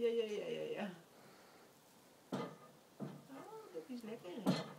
yeah, yeah, yeah, yeah, yeah. Oh, dat is lekker.